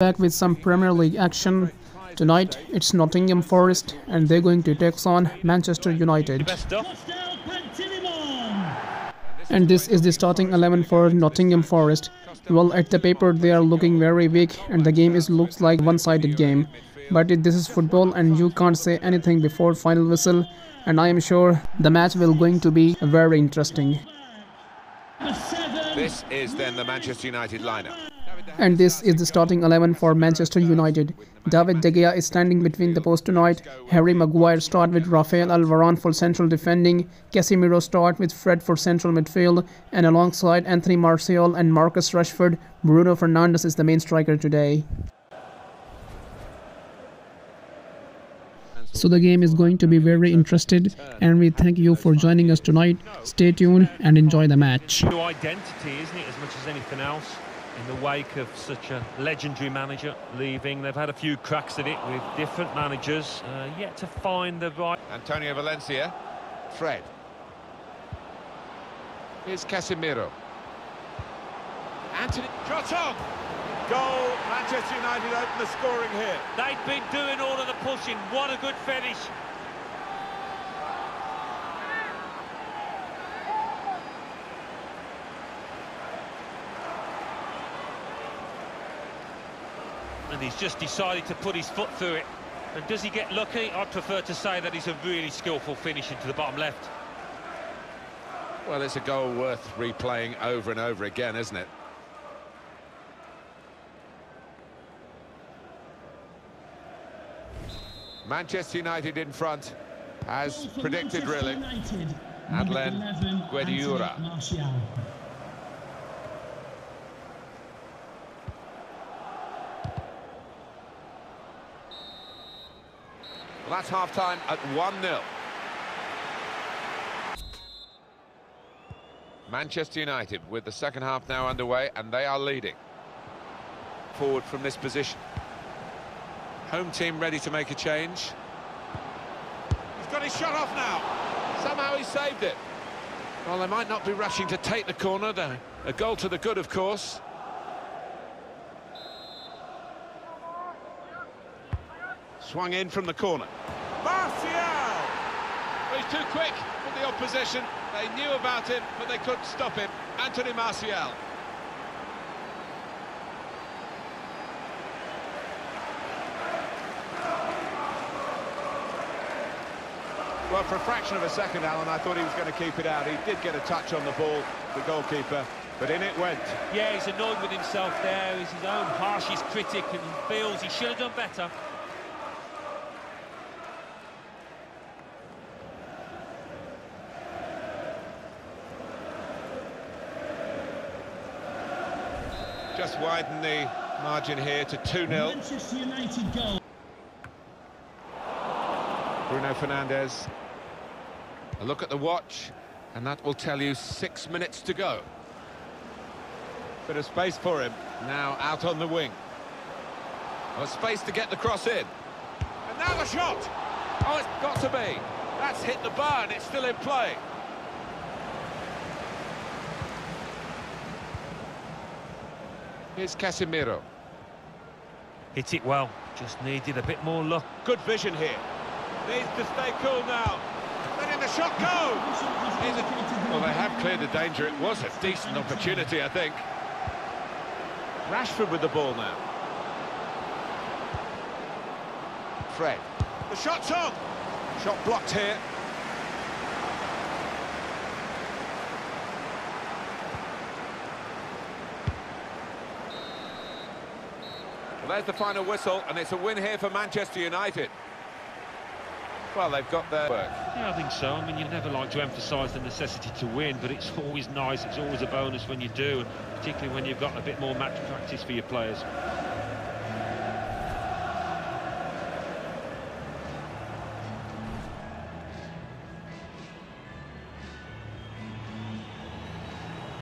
back with some Premier League action. Tonight it's Nottingham Forest and they're going to take on Manchester United. And this is the starting 11 for Nottingham Forest. Well, at the paper they are looking very weak and the game is looks like one-sided game. But this is football and you can't say anything before final whistle and I am sure the match will going to be very interesting. This is then the Manchester United lineup. And this is the starting 11 for Manchester United. David De Gea is standing between the posts tonight. Harry Maguire start with Raphael Varane for central defending. Casemiro start with Fred for central midfield. And alongside Anthony Martial and Marcus Rashford, Bruno Fernandes is the main striker today. So the game is going to be very interested and we thank you for joining us tonight. Stay tuned and enjoy the match. New identity, isn't it, as much as anything else? In the wake of such a legendary manager leaving, they've had a few cracks at it with different managers, uh, yet to find the right... Antonio Valencia, Fred. Here's Casemiro. Anthony, shot on! Goal, Manchester United open the scoring here. They've been doing all of the pushing, what a good finish. And he's just decided to put his foot through it. And does he get lucky? I'd prefer to say that he's a really skillful finish into the bottom left. Well, it's a goal worth replaying over and over again, isn't it? Manchester United in front, as predicted, really. Adlen Guedioura. Well, that's half-time at 1-0. Manchester United with the second half now underway, and they are leading. Forward from this position. Home team ready to make a change. He's got his shot off now. Somehow he saved it. Well, they might not be rushing to take the corner. A goal to the good, of course. Swung in from the corner. Martial! Well, he's too quick for the opposition. They knew about him, but they couldn't stop him. Anthony Martial. Well, for a fraction of a second, Alan, I thought he was going to keep it out. He did get a touch on the ball, the goalkeeper, but in it went. Yeah, he's annoyed with himself there. He's his own harshest critic and feels he should have done better. Just widen the margin here to 2-0. Manchester United goal. Bruno Fernandes. A look at the watch, and that will tell you six minutes to go. Bit of space for him, now out on the wing. Oh, well, space to get the cross in. And now the shot! Oh, it's got to be. That's hit the bar and it's still in play. Here's Casemiro. Hit it well, just needed a bit more luck. Good vision here. Needs to stay cool now. Letting the shot go. Well, they have cleared the danger. It was a decent opportunity, I think. Rashford with the ball now. Fred. The shot's on. Shot blocked here. Well, there's the final whistle, and it's a win here for Manchester United. Well, they've got their work. Yeah, I think so. I mean, you never like to emphasise the necessity to win, but it's always nice, it's always a bonus when you do, particularly when you've got a bit more match practice for your players.